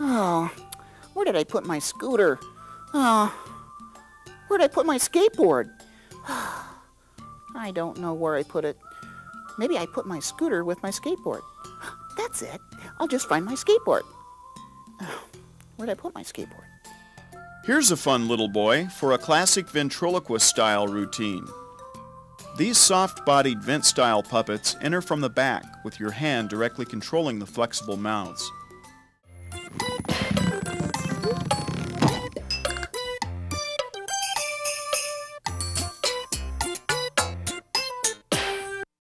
Oh, where did I put my scooter? Oh, where did I put my skateboard? I don't know where I put it. Maybe I put my scooter with my skateboard. That's it. I'll just find my skateboard. Where did I put my skateboard? Here's a fun little boy for a classic ventriloquist style routine. These soft-bodied vent-style puppets enter from the back with your hand directly controlling the flexible mouths.